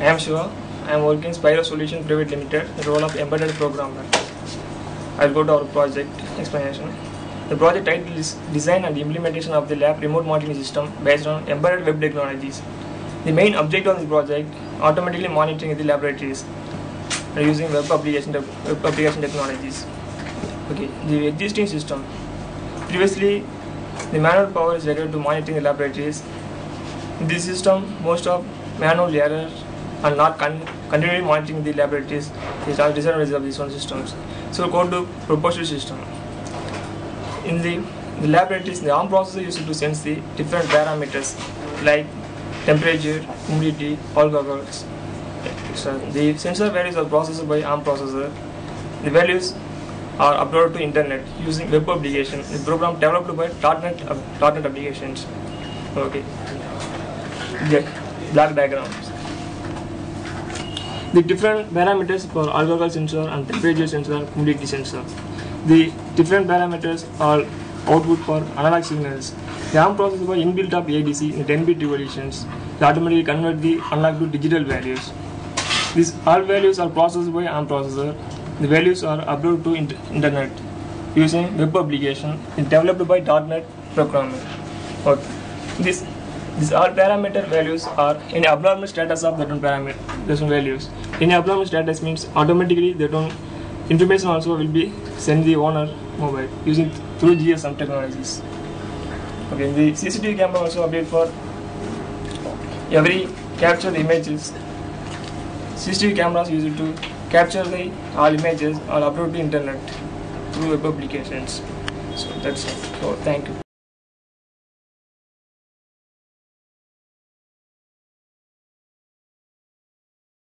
I am Shiva. I am working Spiro Solution Private Limited, the role of embedded programmer. I'll go to our project explanation. The project title is Design and Implementation of the Lab Remote Monitoring System based on embedded web technologies. The main objective of this project automatically monitoring the laboratories using web application web application technologies. Okay, the existing system. Previously, the manual power is required to monitoring the laboratories. In this system, most of manual errors are not con- continually monitoring the laboratories. Are disadvantages of these one systems. So go to proposal system. In the, the laboratories, the ARM processor used to sense the different parameters like temperature, humidity, alcohols. So the sensor values are processed by ARM processor. The values are uploaded to internet using web application. The program developed by .NET, uh, .NET applications. Okay. The black diagrams. The different parameters for alcohol sensor and temperature sensor and humidity sensor. The different parameters are output for analog signals. The ARM processor inbuilt of ADC in 10-bit revolutions. They automatically convert the analog to digital values. These all values are processed by ARM processor. The values are uploaded to inter- internet using web application developed by .NET programming. Okay. This these all parameter values are in abnormal status of that one parameter those one values. In abnormal status means automatically that one information also will be sent the owner mobile using through GSM technologies. Okay, the CCTV camera also update for every capture the images. CCTV cameras used to capture the all images or upload to internet through web applications. So that's it. So thank you.